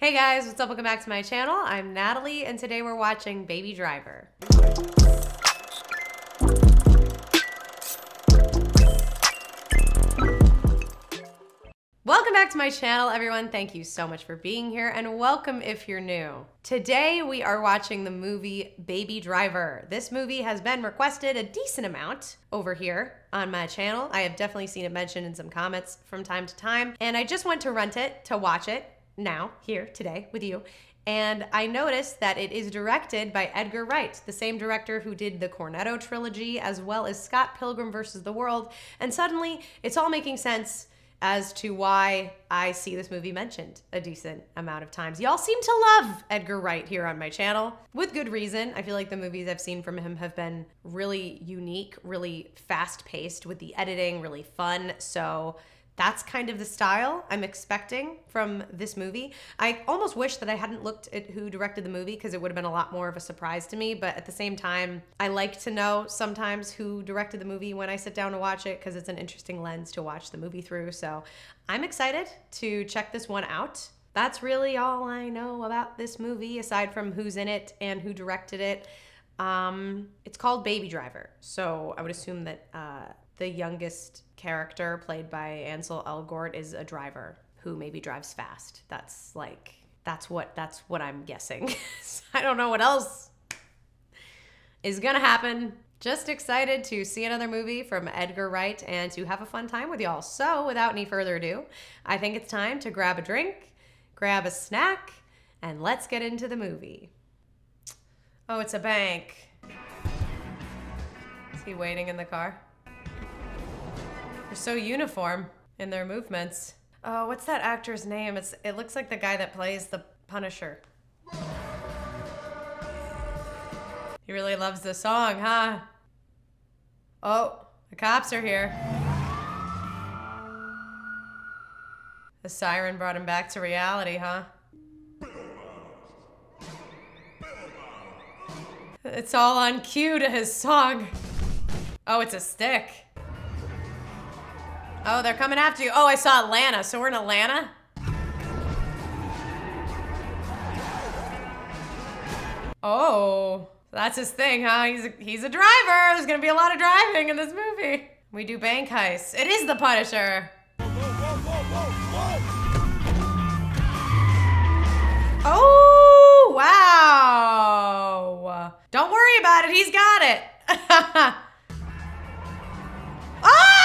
Hey guys, what's up? Welcome back to my channel. I'm Natalie, and today we're watching Baby Driver. Welcome back to my channel, everyone. Thank you so much for being here, and welcome if you're new. Today, we are watching the movie Baby Driver. This movie has been requested a decent amount over here on my channel. I have definitely seen it mentioned in some comments from time to time, and I just went to rent it to watch it now, here, today, with you. And I noticed that it is directed by Edgar Wright, the same director who did the Cornetto trilogy, as well as Scott Pilgrim vs. the World. And suddenly, it's all making sense as to why I see this movie mentioned a decent amount of times. Y'all seem to love Edgar Wright here on my channel with good reason. I feel like the movies I've seen from him have been really unique, really fast paced with the editing, really fun. So that's kind of the style I'm expecting from this movie. I almost wish that I hadn't looked at who directed the movie because it would have been a lot more of a surprise to me. But at the same time, I like to know sometimes who directed the movie when I sit down to watch it because it's an interesting lens to watch the movie through. So I'm excited to check this one out. That's really all I know about this movie aside from who's in it and who directed it. Um, it's called Baby Driver. So I would assume that uh, the youngest character played by Ansel Elgort is a driver who maybe drives fast. That's like that's what that's what I'm guessing. I don't know what else is gonna happen. Just excited to see another movie from Edgar Wright and to have a fun time with y'all. So, without any further ado, I think it's time to grab a drink, grab a snack, and let's get into the movie. Oh, it's a bank. Is he waiting in the car? So uniform in their movements. Oh, what's that actor's name? It's it looks like the guy that plays the Punisher. He really loves the song, huh? Oh, the cops are here. The siren brought him back to reality, huh? It's all on cue to his song. Oh, it's a stick. Oh, they're coming after you. Oh, I saw Atlanta. So we're in Atlanta? Oh, that's his thing, huh? He's a, he's a driver. There's gonna be a lot of driving in this movie. We do bank heists. It is the Punisher. Oh, wow. Don't worry about it. He's got it. Ah!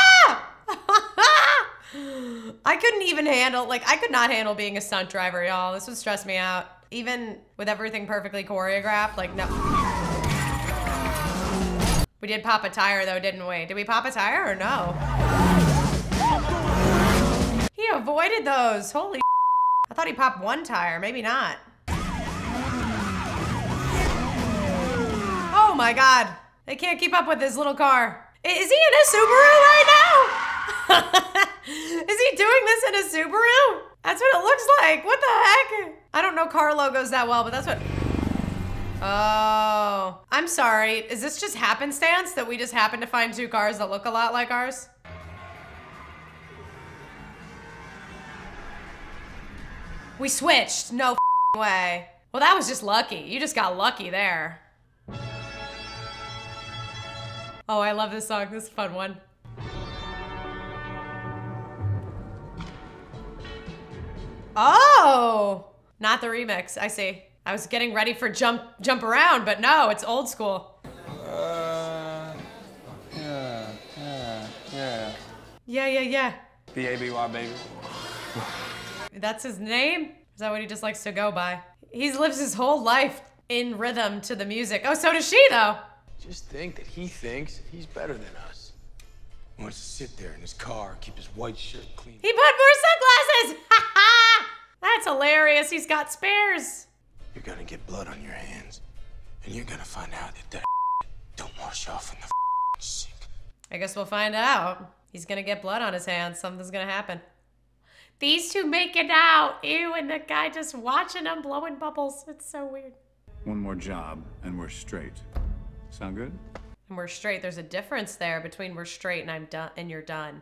I couldn't even handle, like, I could not handle being a stunt driver, y'all. This would stress me out. Even with everything perfectly choreographed, like, no. We did pop a tire, though, didn't we? Did we pop a tire or no? He avoided those. Holy I thought he popped one tire. Maybe not. Oh my god. They can't keep up with this little car. Is he in a Subaru right now? Is he doing this in a Subaru? That's what it looks like. What the heck? I don't know car logos that well, but that's what. Oh, I'm sorry. Is this just happenstance that we just happen to find two cars that look a lot like ours? We switched. No way. Well, that was just lucky. You just got lucky there. Oh, I love this song. This is a fun one. Oh, not the remix. I see. I was getting ready for jump jump around, but no, it's old school. Uh, yeah, yeah, yeah. Yeah, yeah, yeah. B A B Y baby. That's his name? Is that what he just likes to go by? He lives his whole life in rhythm to the music. Oh, so does she though. Just think that he thinks he's better than us. He wants to sit there in his car, keep his white shirt clean. He put more sunglasses! Ha ha! That's hilarious. He's got spares. You're gonna get blood on your hands, and you're gonna find out that that don't wash off in the sink. I guess we'll find out. He's gonna get blood on his hands. Something's gonna happen. These two making out. Ew, and the guy just watching them blowing bubbles. It's so weird. One more job, and we're straight. Sound good? And we're straight. There's a difference there between we're straight and I'm done and you're done.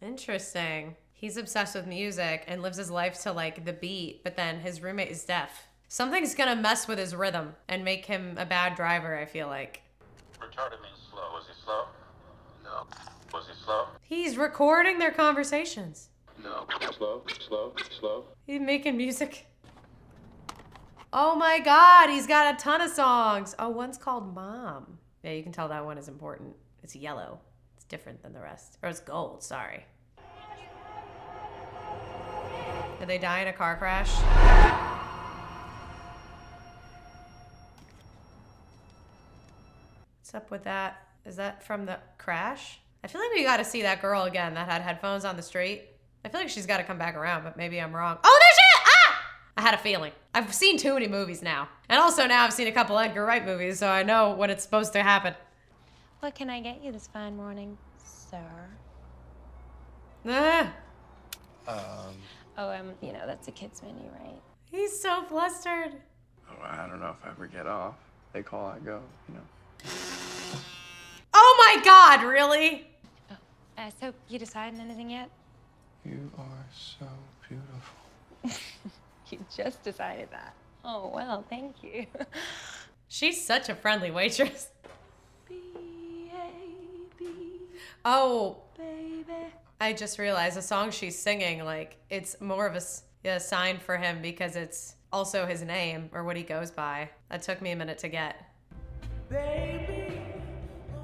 Interesting. He's obsessed with music and lives his life to like the beat, but then his roommate is deaf. Something's gonna mess with his rhythm and make him a bad driver, I feel like. Retarded means slow. Was he slow? No. Was he slow? He's recording their conversations. No. Slow, slow, slow. He's making music. Oh my god, he's got a ton of songs. Oh, one's called Mom. Yeah, you can tell that one is important. It's yellow. Different than the rest. Or it's gold, sorry. Did they die in a car crash? What's up with that? Is that from the crash? I feel like we gotta see that girl again that had headphones on the street. I feel like she's gotta come back around, but maybe I'm wrong. Oh, there she is! Ah! I had a feeling. I've seen too many movies now. And also now I've seen a couple Edgar Wright movies, so I know when it's supposed to happen. What can I get you this fine morning, sir? Ah, Um. Oh, um, you know, that's a kid's menu, right? he's so flustered. Oh, I don't know if I ever get off. They call, I go, you know. Oh my god, really? Uh, so, you decided anything yet? You are so beautiful. You just decided that. Oh, well, thank you. She's such a friendly waitress. Oh, baby. I just realized the song she's singing, like, it's more of a, s- a sign for him because it's also his name or what he goes by. That took me a minute to get. Baby.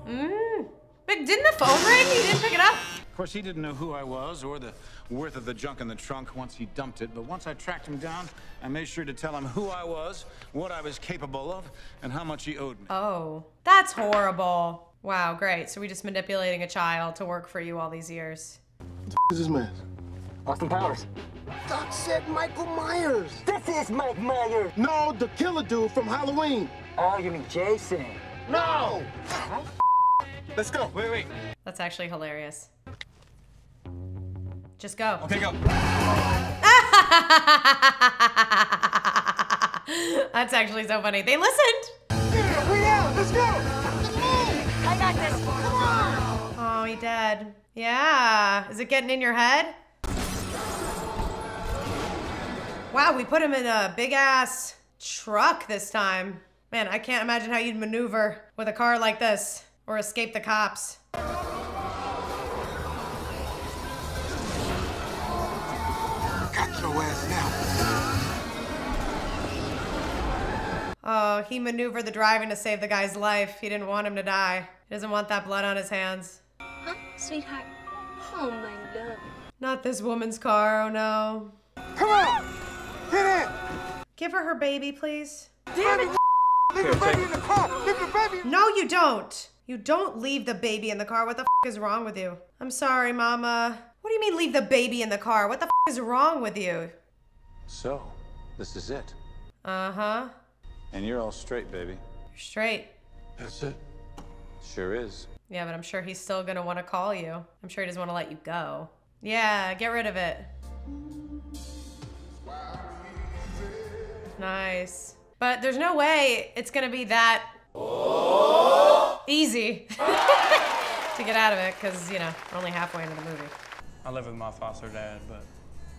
Mmm. But didn't the phone ring? You didn't pick it up? Of course, he didn't know who I was or the worth of the junk in the trunk once he dumped it. But once I tracked him down, I made sure to tell him who I was, what I was capable of, and how much he owed me. Oh, that's horrible. Wow, great. So we just manipulating a child to work for you all these years. is this man? Austin Powers. Doc said Michael Myers. This is Mike Myers. No, the killer dude from Halloween. Oh, you mean Jason? No! Let's go. Wait, wait. That's actually hilarious. Just go. Okay, go. That's actually so funny. They listened. We out. Let's go. Oh, he dead. Yeah. Is it getting in your head? Wow, we put him in a big ass truck this time. Man, I can't imagine how you'd maneuver with a car like this or escape the cops. Got your ass now. Oh, he maneuvered the driving to save the guy's life. He didn't want him to die. He doesn't want that blood on his hands. Huh, sweetheart? Oh, my love. Not this woman's car, oh no. Come on. Get in. Give her her baby, please. Damn it. Leave the baby in the car. Leave the baby. No, you don't. You don't leave the baby in the car. What the f is wrong with you? I'm sorry, Mama. What do you mean leave the baby in the car? What the f is wrong with you? So, this is it. Uh huh. And you're all straight, baby. You're straight. That's it. Sure is. Yeah, but I'm sure he's still gonna want to call you. I'm sure he doesn't want to let you go. Yeah, get rid of it. Nice. But there's no way it's gonna be that easy to get out of it, because, you know, we're only halfway into the movie. I live with my foster dad, but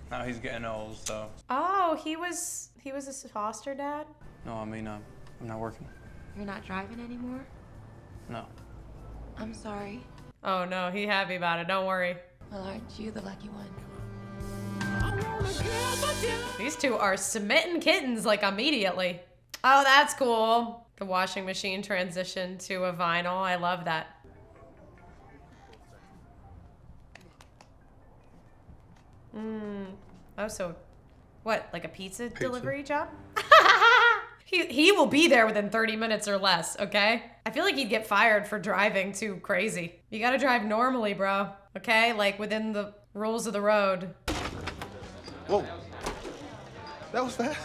now he's getting old, so. Oh, he was he was a foster dad? No, I mean, I'm, I'm not working. You're not driving anymore? No. I'm sorry. Oh no, he happy about it. Don't worry. Well, aren't you the lucky one? These two are smitten kittens like immediately. Oh, that's cool. The washing machine transition to a vinyl. I love that. Mmm. Oh, so what? Like a pizza, delivery job? he, he will be there within 30 minutes or less, okay? I feel like he'd get fired for driving too crazy. You gotta drive normally, bro. Okay? Like within the rules of the road. Whoa. That was fast.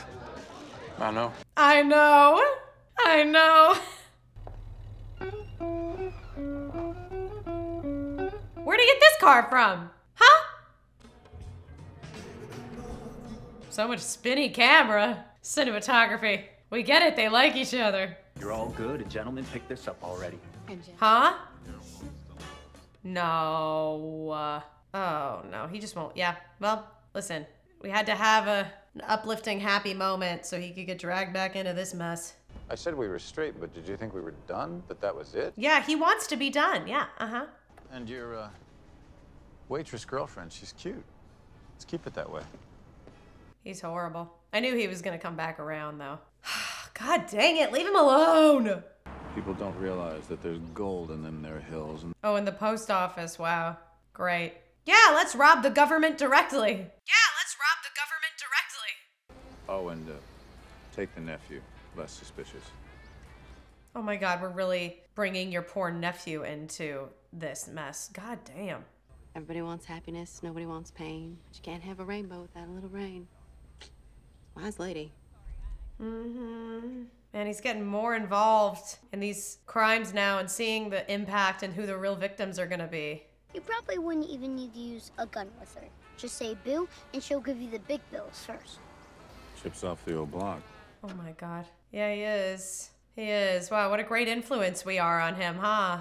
I know. I know. I know. Where'd he get this car from? Huh? So much spinny camera. Cinematography. We get it, they like each other. You're all good. A gentleman picked this up already. Huh? No. Uh, Oh no, he just won't. Yeah. Well, listen, we had to have a an uplifting, happy moment so he could get dragged back into this mess. I said we were straight, but did you think we were done? That that was it? Yeah, he wants to be done. Yeah. Uh huh. And your uh, waitress girlfriend, she's cute. Let's keep it that way. He's horrible. I knew he was gonna come back around though. God dang it, leave him alone! People don't realize that there's gold in them there hills. And Oh, in the post office. Wow. Great. Yeah, let's rob the government directly. Yeah, let's rob the government directly. oh, and uh, take the nephew. Less suspicious. Oh my god, we're really bringing your poor nephew into this mess. God damn. Everybody wants happiness, nobody wants pain. But you can't have a rainbow without a little rain. Wise lady. Mm-hmm. And he's getting more involved in these crimes now and seeing the impact and who the real victims are gonna be. You probably wouldn't even need to use a gun with her. Just say boo, and she'll give you the big bills first. Chips off the old block. Oh my god. Yeah, he is. He is. Wow, what a great influence we are on him, huh?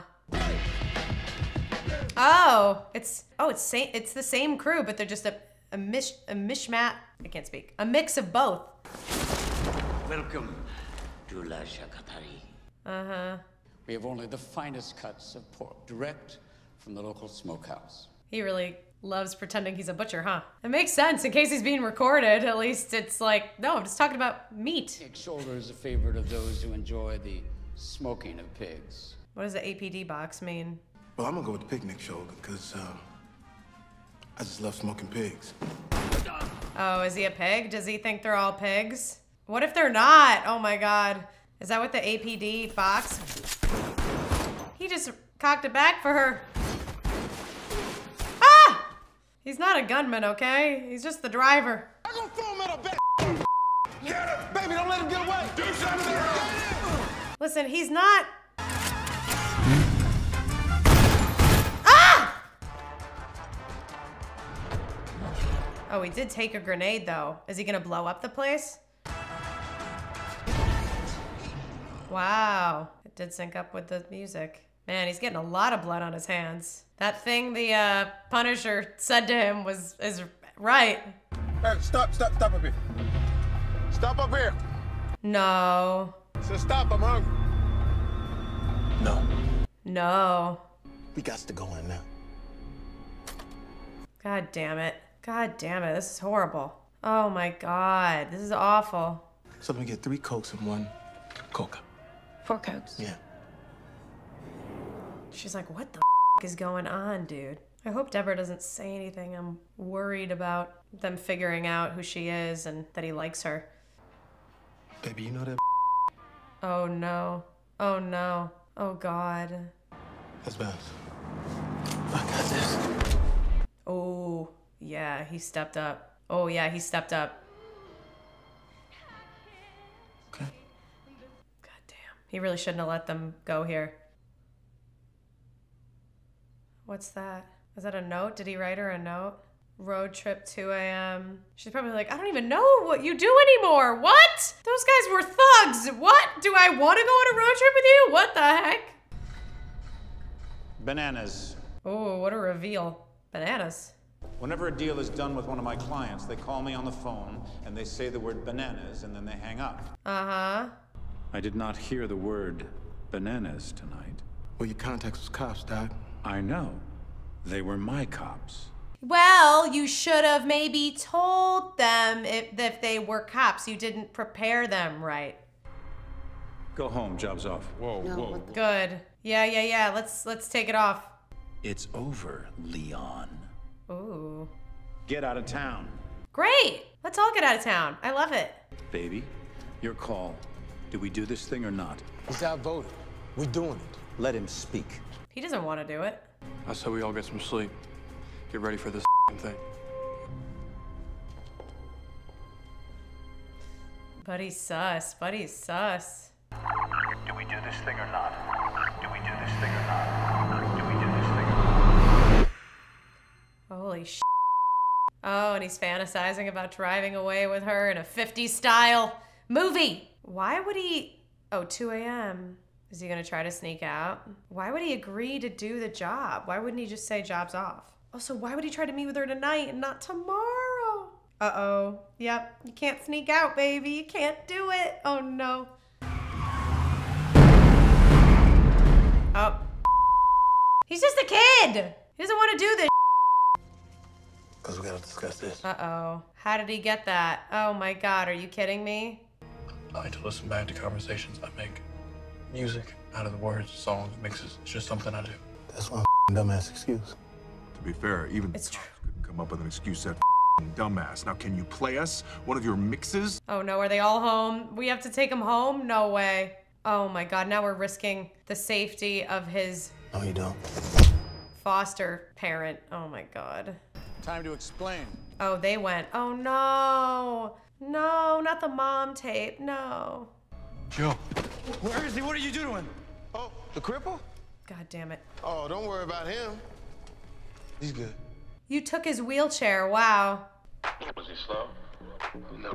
Oh, it's oh, it's same. It's the same crew, but they're just a a mish a mishmat. I can't speak. A mix of both. Welcome to La Jacatari. Uh huh. We have only the finest cuts of pork, direct from the local smokehouse. He really loves pretending he's a butcher, huh? It makes sense in case he's being recorded. At least it's like, no, I'm just talking about meat. Pig shoulder is a favorite of those who enjoy the smoking of pigs. What does the APD box mean? Well, I'm gonna go with the picnic shoulder because uh, I just love smoking pigs. Oh, is he a pig? Does he think they're all pigs? What if they're not? Oh my god. Is that what the APD box? He just cocked it back for her. Ah! He's not a gunman, okay? He's just the driver. I'm gonna throw him at a back. Get him! Baby, don't let him get away! Do something! Listen, he's not. Ah! Oh, he did take a grenade though. Is he gonna blow up the place? Wow, it did sync up with the music. Man, he's getting a lot of blood on his hands. That thing the uh, Punisher said to him was is right. Hey, stop, stop, stop up here. Stop up here. No. So stop, I'm hungry. No, No. we got to go in now. God damn it. God damn it. This is horrible. Oh my god. This is awful. So let me get three cokes and one coca. Four cokes. Yeah. She's like, what the f- is going on, dude? I hope Deborah doesn't say anything. I'm worried about them figuring out who she is and that he likes her. Baby, you know that Oh no. Oh no. Oh god. that's bad. I got this. Oh, yeah, he stepped up. Oh, yeah, he stepped up. He really shouldn't have let them go here. What's that? Is that a note? Did he write her a note? Road trip 2 a.m. She's probably like, I don't even know what you do anymore. What? Those guys were thugs. What? Do I want to go on a road trip with you? What the heck? Bananas. Oh, what a reveal. Bananas. Whenever a deal is done with one of my clients, they call me on the phone and they say the word bananas and then they hang up. Uh huh. I did not hear the word bananas tonight. Well, your contacts was cops, Doc. I know. They were my cops. Well, you should have maybe told them if, if they were cops. You didn't prepare them right. Go home, job's off. Whoa, No, whoa. Good. Yeah, yeah, yeah. Let's let's take it off. It's over, Leon. Ooh. Get out of town. Great. Let's all get out of town. I love it. Baby, your call. Do we do this thing or not? He's outvoted. We're doing it. Let him speak. He doesn't want to do it. I said we all get some sleep. Get ready for this thing. Buddy's sus. Buddy's sus. Do we do this thing or not? Do we do this thing or not? Do we do this thing or not? Holy sh. Oh, and he's fantasizing about driving away with her in a 50s style movie. Why would he? Oh, 2 a.m. Is he gonna try to sneak out? Why would he agree to do the job? Why wouldn't he just say job's off? Also, why would he try to meet with her tonight and not tomorrow? Uh oh. Yep. You can't sneak out, baby. You can't do it. Oh no. Oh. He's just a kid. He doesn't want to do this. Because we gotta discuss this. Uh oh. How did he get that? Oh my god, are you kidding me? I like to listen back to conversations. I make music out of the words, songs, mixes. It's just something I do. That's one dumbass excuse. To be fair, even It's true. couldn't come up with an excuse that dumbass. Now, can you play us one of your mixes? Oh no, are they all home? We have to take him home? No way. Oh my god, now we're risking the safety of his No, you don't. foster parent. Oh my god. Time to explain. Oh, they went. Oh no. No, not the mom tape. No. Joe. Where is he? What are you doing? To him? Oh, the cripple? God damn it. Oh, don't worry about him. He's good. You took his wheelchair. Wow. Was he slow? No,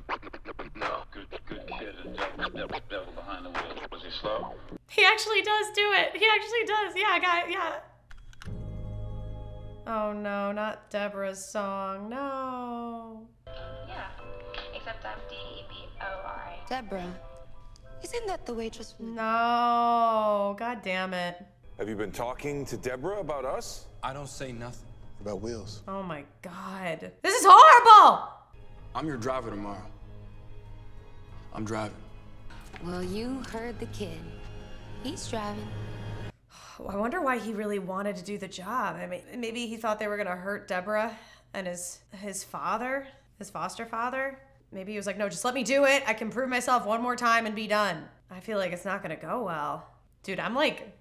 no. Good, good kid. The devil, devil behind the wheel. Was he slow? He actually does do it. He actually does. Yeah, guy. Yeah. Oh no, not Deborah's song. No. Yeah. Except I'm D E B O R A. Deborah, isn't that the waitress from No. God damn it. Have you been talking to Deborah about us? I don't say nothing. About wheels. Oh my god. This is horrible. I'm your driver tomorrow. I'm driving. Well, you heard the kid. He's driving. I wonder why he really wanted to do the job. I mean, maybe he thought they were gonna hurt Deborah and his his father, his foster father. Maybe he was like, no, just let me do it. I can prove myself one more time and be done. I feel like it's not gonna go well. Dude, I'm like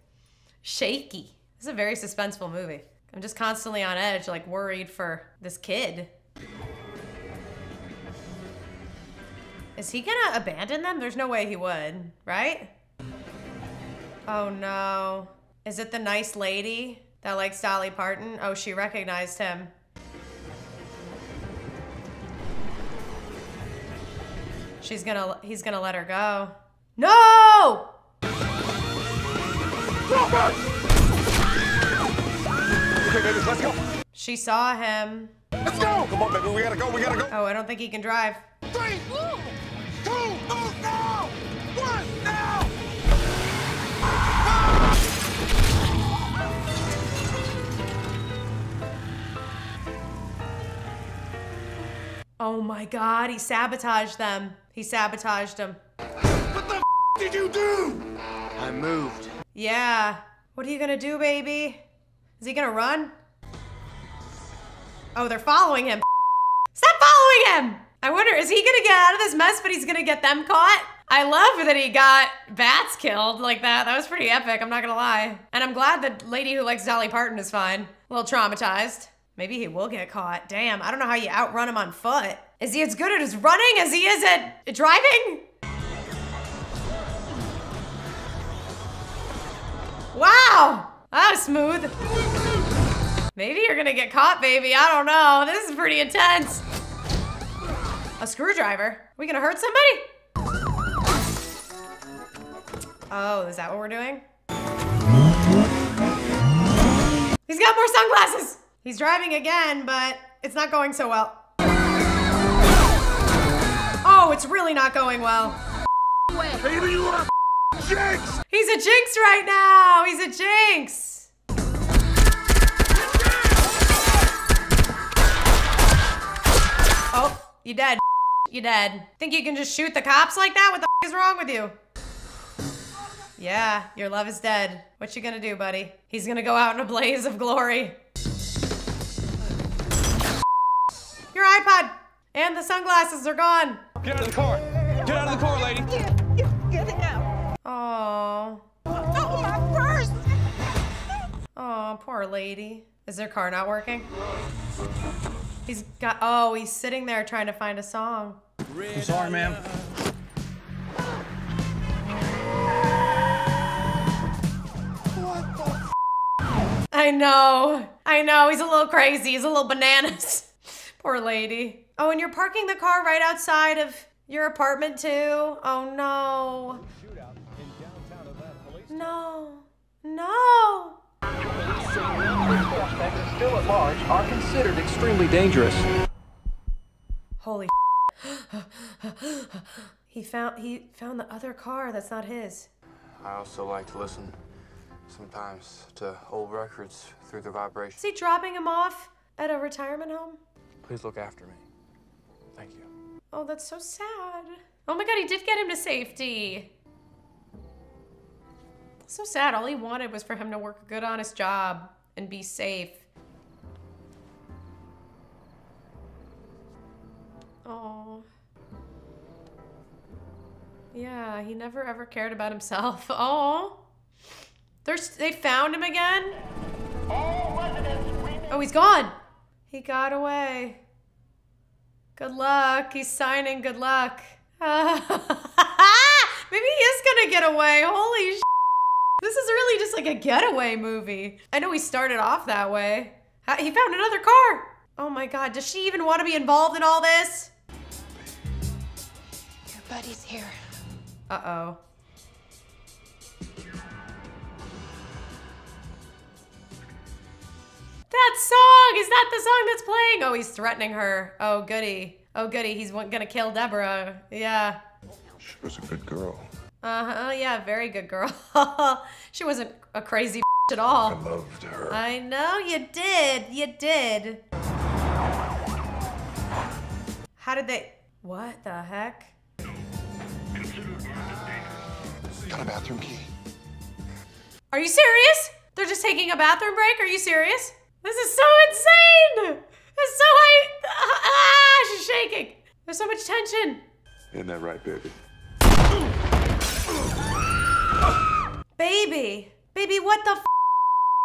shaky. This is a very suspenseful movie. I'm just constantly on edge, like worried for this kid. Is he gonna abandon them? There's no way he would, right? Oh no. Is it the nice lady that likes Dolly Parton? Oh, she recognized him. She's gonna, he's gonna let her go. No! Okay, baby, let's go. She saw him. Let's go. Come on, baby, we gotta go. We gotta go. Oh, I don't think he can drive. Three, Oh my god, he sabotaged them. He sabotaged them. What the f did you do? I moved. Yeah. What are you gonna do, baby? Is he gonna run? Oh, they're following him. Stop following him! I wonder, is he gonna get out of this mess, but he's gonna get them caught? I love that he got bats killed like that. That was pretty epic, I'm not gonna lie. And I'm glad the lady who likes Dolly Parton is fine. A little traumatized. Maybe he will get caught. Damn, I don't know how you outrun him on foot. Is he as good at his running as he is at driving? Wow, that was smooth. Maybe you're gonna get caught, baby. I don't know. This is pretty intense. A screwdriver? we gonna hurt somebody? Oh, is that what we're doing? He's got more sunglasses! He's driving again, but it's not going so well. Oh, it's really not going well. Baby, you are a jinx! He's a jinx right now! He's a jinx! Oh, you dead. You dead. Think you can just shoot the cops like that? What the is wrong with you? Yeah, your love is dead. What you gonna do, buddy? He's gonna go out in a blaze of glory. Your iPod and the sunglasses are gone. Get out of the car. Get out of the car, lady. Getting out. Oh. Oh, my purse. Oh, poor lady. Is their car not working? He's got, oh, he's sitting there trying to find a song. I'm sorry, ma'am. I know. I know. He's a little crazy. He's a little bananas. Poor lady. Oh, and you're parking the car right outside of your apartment too? Oh no. No. No. suspects still at large are considered extremely dangerous. Holy He found he found the other car that's not his. I also like to listen sometimes to old records through the vibration. Is he dropping him off at a retirement home? Please look after me. Thank you. Oh, that's so sad. Oh my god, he did get him to safety. So sad. All he wanted was for him to work a good, honest job and be safe. Oh. Yeah, he never ever cared about himself. Oh. There's, they found him again? Oh, he's gone. He got away. Good luck. He's signing good luck. Maybe he is gonna get away. Holy sh This is really just like a getaway movie. I know he started off that way. He found another car. Oh my god, does she even want to be involved in all this? Your buddy's here. Uh-oh. That song! Is that the song that's playing? Oh, he's threatening her. Oh, goody. Oh, goody. He's gonna kill Deborah. Yeah. She was a good girl. Uh-huh. Yeah, very good girl. she wasn't a crazy at all. I loved her. I know you did. You did. How did they... What the heck? Got a bathroom key. Are you serious? They're just taking a bathroom break? Are you serious? This is so insane! It's so high. Ah, she's shaking. There's so much tension. Isn't that right, baby? Baby. Baby, what the f?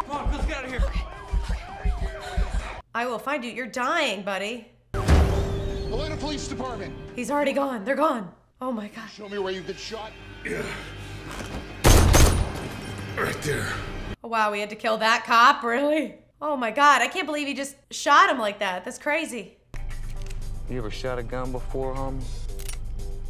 Come on, let's get out of here. I will find you. You're dying, buddy. Atlanta Police Department. He's already gone. They're gone. Oh my god. Show me where you've been shot. Yeah. Right there. Oh, wow, we had to kill that cop? Really? Oh my god, I can't believe he just shot him like that. That's crazy. You ever shot a gun before, homie?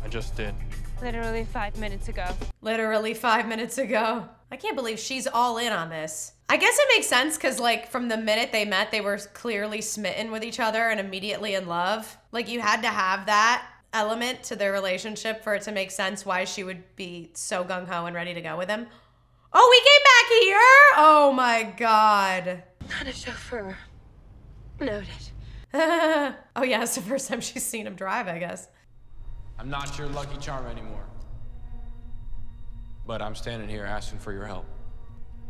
I just did. Literally five minutes ago. Literally five minutes ago. I can't believe she's all in on this. I guess it makes sense because, like, from the minute they met, they were clearly smitten with each other and immediately in love. Like, you had to have that element to their relationship for it to make sense why she would be so gung ho and ready to go with him. Oh, we came back here? Oh my god. Not a chauffeur. Noted. oh, yeah, it's the first time she's seen him drive, I guess. I'm not your lucky charm anymore. But I'm standing here asking for your help.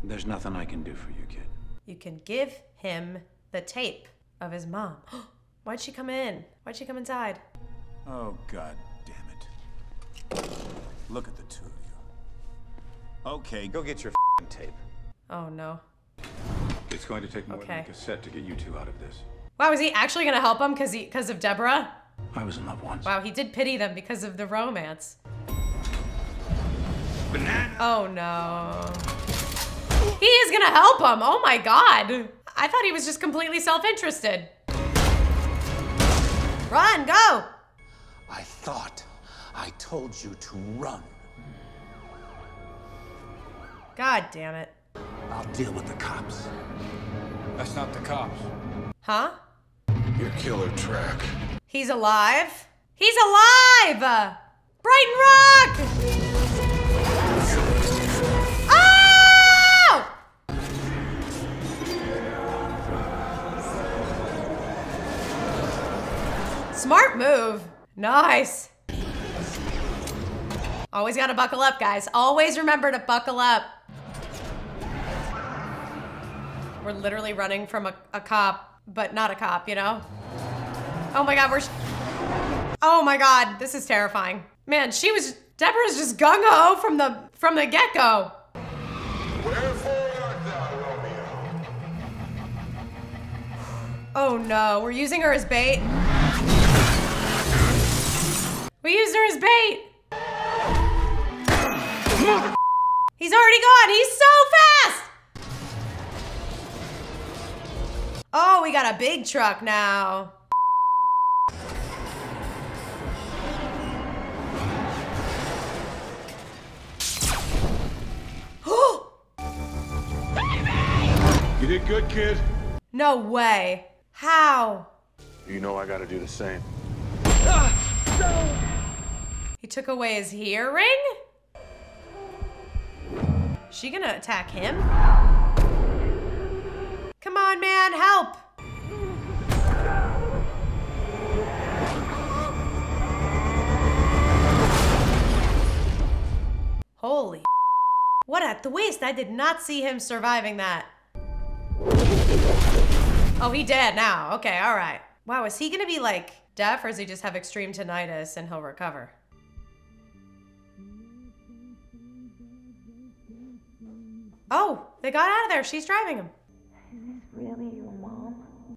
There's nothing I can do for you, kid. You can give him the tape of his mom. Why'd she come in? Why'd she come inside? Oh, god damn it. Look at the two of you. Okay, go get your tape. Oh, no. It's going to take more Okay. than a cassette to get you two out of this. Wow, is he actually gonna help him because he because of Deborah? I was in love once. Wow, he did pity them because of the romance. Banana. Oh no. He is gonna help him. Oh my god. I thought he was just completely self-interested. Run, go. I thought I told you to run. God damn it. I'll deal with the cops. That's not the cops. Huh? Your killer track. He's alive. He's alive. Brighton Rock. Oh! Smart move. Nice. Always gotta buckle up, guys. Always remember to buckle up. We're literally running from a, a cop, but not a cop, you know? Oh my god, we're. Oh my god, this is terrifying. Man, she was. Deborah's just gung ho from the from the get go. Oh no, we're using her as bait. We used her as bait. He's already gone. He's so fast. Oh, we got a big truck now. You did good, kid. No way. How? You know I gotta do the same. He took away his earring? She gonna attack him? Come on, man, help! Holy What a twist! I did not see him surviving that. Oh, he dead now. Okay, all right. Wow, is he gonna be like deaf or does he just have extreme tinnitus and he'll recover? Oh, they got out of there. She's driving him. Really, your mom?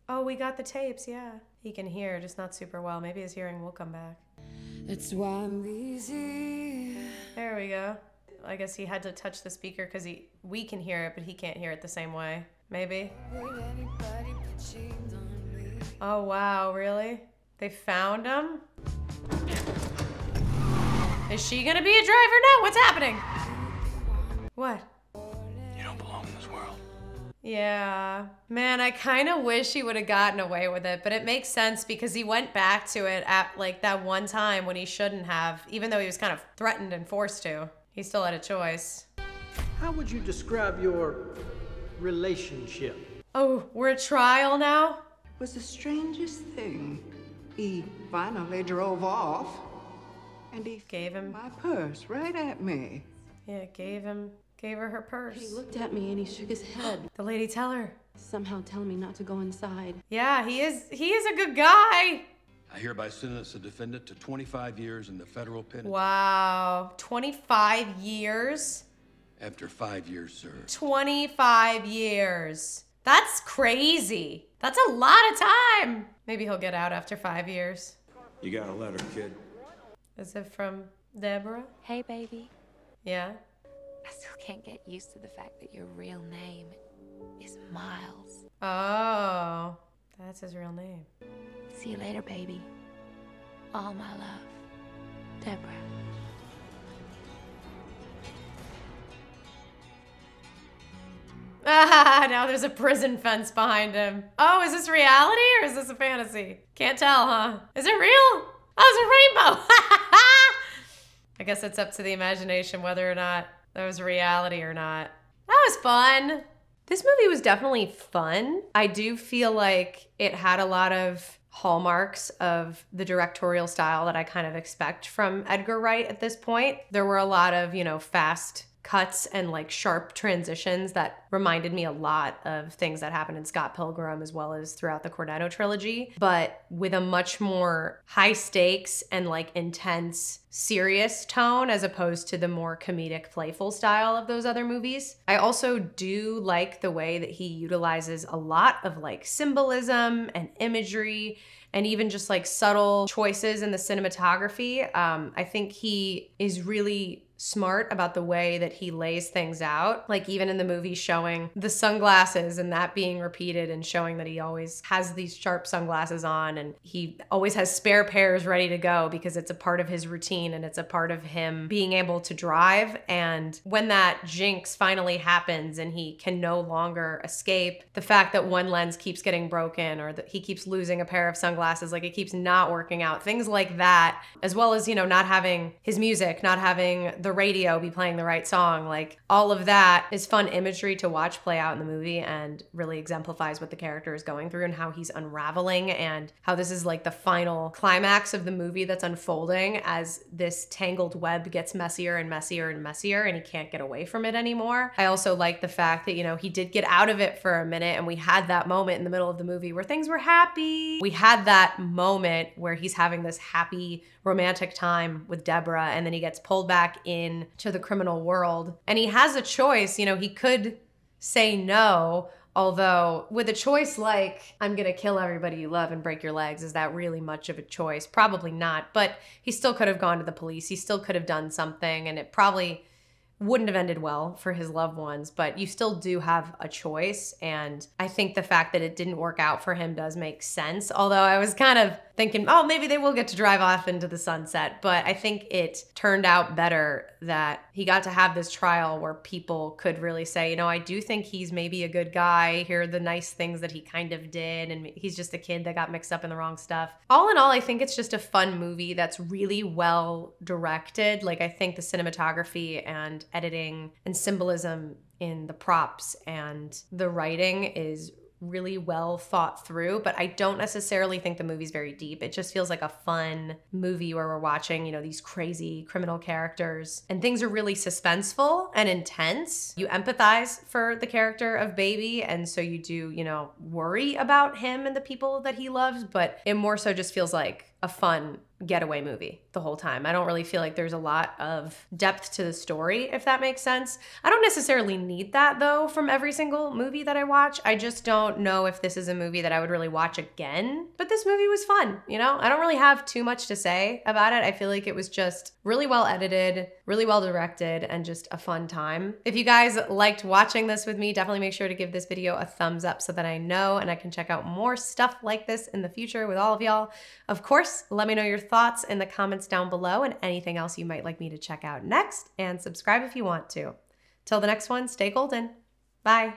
Oh, we got the tapes, yeah. He can hear, just not super well. Maybe his hearing will come back. That's why I'm easy. There we go. I guess he had to touch the speaker because he we can hear it, but he can't hear it the same way. Maybe. Oh wow, really? They found him? Is she gonna be a driver now? What's happening? What? Yeah. Man, I kind of wish he would have gotten away with it, but it makes sense because he went back to it at like that one time when he shouldn't have, even though he was kind of threatened and forced to. He still had a choice. How would you describe your relationship? Oh, we're at trial now? was the strangest thing. He finally drove off, and he gave him my purse right at me. Yeah, gave him, gave her her purse. He looked at me and he shook his head. The lady tell her. Somehow telling me not to go inside. Yeah, he is, he is a good guy. I hereby sentence the defendant to 25 years in the federal penitentiary. Wow, 25 years? After five years served. 25 years. That's crazy. That's a lot of time. Maybe he'll get out after five years. You got a letter, kid. Is it from Deborah? Hey, baby. Yeah. I still can't get used to the fact that your real name is Miles. Oh, that's his real name. See you later, baby. All my love, Deborah. Ah, now there's a prison fence behind him. Oh, is this reality or is this a fantasy? Can't tell, huh? Is it real? Oh, it's a rainbow. I guess it's up to the imagination whether or not that was reality or not. That was fun. This movie was definitely fun. I do feel like it had a lot of hallmarks of the directorial style that I kind of expect from Edgar Wright at this point. There were a lot of, you know, fast cuts and like sharp transitions that reminded me a lot of things that happened in Scott Pilgrim as well as throughout the Cornetto trilogy, but with a much more high stakes and like intense, serious tone as opposed to the more comedic, playful style of those other movies. I also do like the way that he utilizes a lot of like symbolism and imagery and even just like subtle choices in the cinematography. Um, I think he is really smart about the way that he lays things out. Like even in the movie showing the sunglasses and that being repeated and showing that he always has these sharp sunglasses on and he always has spare pairs ready to go because it's a part of his routine and it's a part of him being able to drive. And when that jinx finally happens and he can no longer escape, the fact that one lens keeps getting broken or that he keeps losing a pair of sunglasses, like it keeps not working out, things like that, as well as, you know, not having his music, not having the radio be playing the right song. Like all of that is fun imagery to watch play out in the movie and really exemplifies what the character is going through and how he's unraveling and how this is like the final climax of the movie that's unfolding as this tangled web gets messier and messier and messier and he can't get away from it anymore. I also like the fact that, you know, he did get out of it for a minute and we had that moment in the middle of the movie where things were happy. We had that moment where he's having this happy romantic time with Deborah and then he gets pulled back in to the criminal world. And he has a choice, you know, he could say no, although with a choice like I'm to kill everybody you love and break your legs, is that really much of a choice? Probably not, but he still could have gone to the police. He still could have done something and it probably wouldn't have ended well for his loved ones, but you still do have a choice. And I think the fact that it didn't work out for him does make sense. Although I was kind of thinking, oh, maybe they will get to drive off into the sunset. But I think it turned out better that he got to have this trial where people could really say, you know, I do think he's maybe a good guy. Here are the nice things that he kind of did. And he's just a kid that got mixed up in the wrong stuff. All in all, I think it's just a fun movie that's really well directed. Like, I think the cinematography and editing and symbolism in the props and the writing is really well thought through, but I don't necessarily think the movie's very deep. It just feels like a fun movie where we're watching, you know, these crazy criminal characters and things are really suspenseful and intense. You empathize for the character of Baby, and so you do, you know, worry about him and the people that he loves, but it more so just feels like a fun getaway movie the whole time. I don't really feel like there's a lot of depth to the story, if that makes sense. I don't necessarily need that though from every single movie that I watch. I just don't know if this is a movie that I would really watch again. But this movie was fun, you know? I don't really have too much to say about it. I feel like it was just really well edited, really well directed, and just a fun time. If you guys liked watching this with me, definitely make sure to give this video a thumbs up so that I know and I can check out more stuff like this in the future with all of y'all. Of course, let me know your thoughts in the comments down below and anything else you might like me to check out next, and subscribe if you want to. Till the next one, stay golden. Bye.